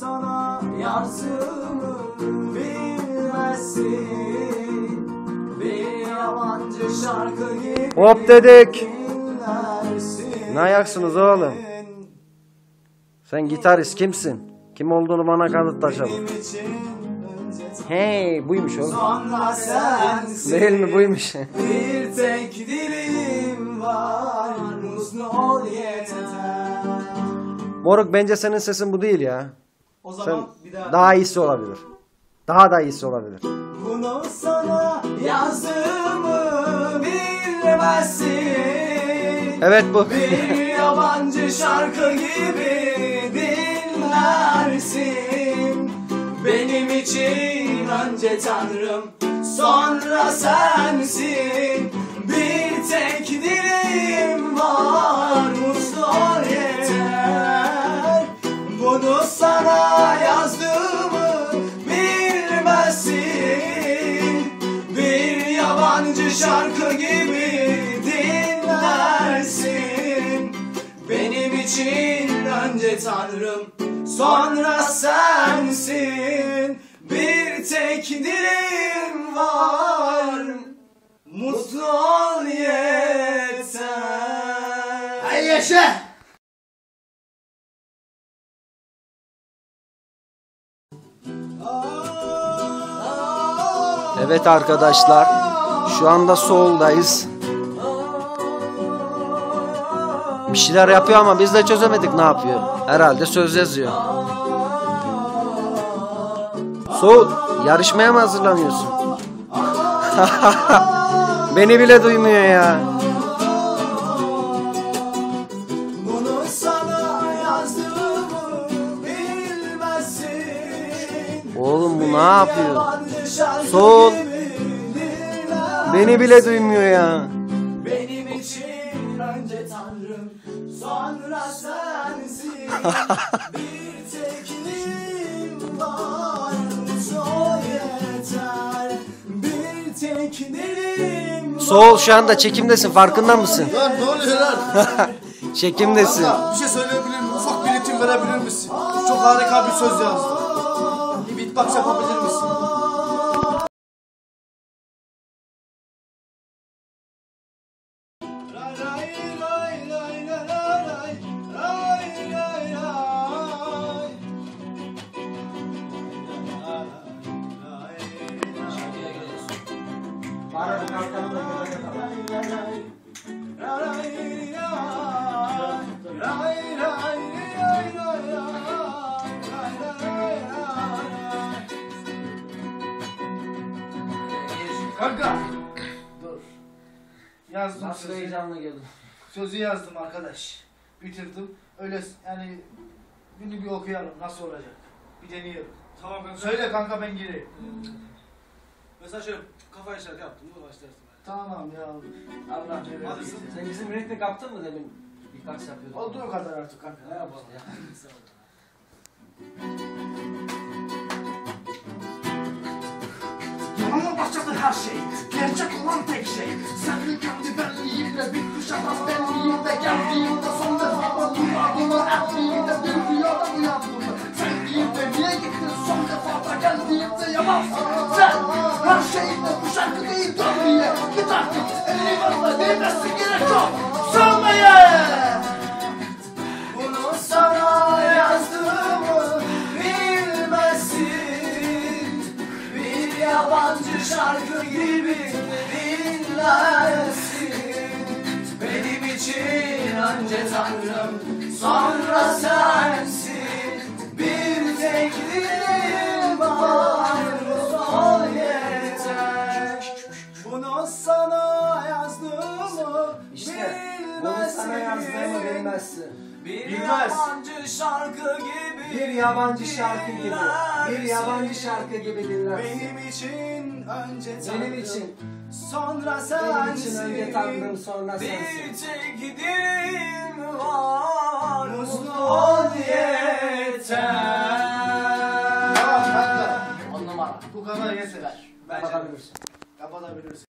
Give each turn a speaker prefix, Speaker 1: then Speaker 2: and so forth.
Speaker 1: Sana yazdığımı bilmezsin Bir yabancı şarkı gibi
Speaker 2: Hop dedik.
Speaker 1: dinlersin
Speaker 2: Ne ayaksınız oğlum? Sen gitarist kimsin? Kim olduğunu bana kanıtla çabuk. Hey buymuş oğlum.
Speaker 1: sonra sensin
Speaker 2: Değil mi buymuş.
Speaker 1: Bir tek dilim var Mutlu ol yeter
Speaker 2: Moruk bence senin sesin bu değil ya.
Speaker 1: O
Speaker 2: Sen
Speaker 1: zaman bir daha
Speaker 2: daha iyisi olabilir. Daha da iyisi olabilir.
Speaker 1: Bunu sana yazdığımı bilmezsin
Speaker 2: Evet bu.
Speaker 1: Bir yabancı şarkı gibi dinlersin Benim için önce Tanrım sonra sensin Bir tek dilim yabancı şarkı gibi dinlersin Benim için önce Tanrım sonra sensin Bir tek dilim var Mutlu ol yeter Hay yaşa!
Speaker 2: Evet arkadaşlar. Şu anda Soul'dayız. Bir şeyler yapıyor ama biz de çözemedik ne yapıyor. Herhalde söz yazıyor. Soul yarışmaya mı hazırlanıyorsun? Beni bile duymuyor ya. Oğlum bu ne yapıyor?
Speaker 1: Yabancı
Speaker 2: Beni bile duymuyor ya.
Speaker 1: Benim için önce Tanrım sonra sensin Bir teklim var o yeter Bir teklim var
Speaker 2: Soul şu anda çekimdesin farkında mısın?
Speaker 3: Lan ne oluyor lan?
Speaker 2: Çekimdesin.
Speaker 3: Kanka bir şey söyleyebilir miyim? Ufak bir ritim verebilir misin? Çok harika bir söz yazdım. Bir beatbox yapabilir misin? Kanka. Dur. Yazdım
Speaker 2: Nasıl
Speaker 3: sözü.
Speaker 2: heyecanlı geldim.
Speaker 3: Sözü yazdım arkadaş. Bitirdim. Öyle yani bunu bir okuyalım. Nasıl olacak? Bir deneyelim.
Speaker 4: Tamam ben
Speaker 3: Söyle kanka ben gireyim.
Speaker 4: Mesela şöyle kafa işareti yaptım mı başlarsın.
Speaker 3: Tamam ya. Allah ne versin.
Speaker 2: Sen bizim ritmi kaptın mı demin? Birkaç yapıyorduk.
Speaker 3: Olduğu kadar artık kanka.
Speaker 2: Ne yapalım ya?
Speaker 5: Yalanla başladı her şey Gerçek olan tek şey Senin kendi benliğinle bir kuşamaz benliğinde Geldiğinde son defa durağımı ettiğinde bir rüyada uyandığımda Sevdiğinde niye gittin son defa da geldiğinde Sen artık verme değmezsin gerek yok Sönmeye
Speaker 1: Bunu sana yazdığımı bilmezsin. Bir yabancı şarkı gibi dinlersin Benim için önce Tanrım sonra sensin. Bir tek dilim
Speaker 2: bilmezsin.
Speaker 1: bir
Speaker 2: Bilmez.
Speaker 1: yabancı şarkı gibi
Speaker 2: Bir yabancı şarkı gibi. Bir yabancı şarkı gibi dinlersin.
Speaker 1: Benim için önce Tanrım
Speaker 2: Benim için.
Speaker 1: Sonra
Speaker 2: Benim için önce Tanrım sonra
Speaker 1: Bir
Speaker 2: sensin.
Speaker 1: tek dilim var Mutlu ol yeter
Speaker 2: numara.
Speaker 3: Bu kadar yeter.
Speaker 2: Kapatabilirsin.
Speaker 3: Kapatabilirsin.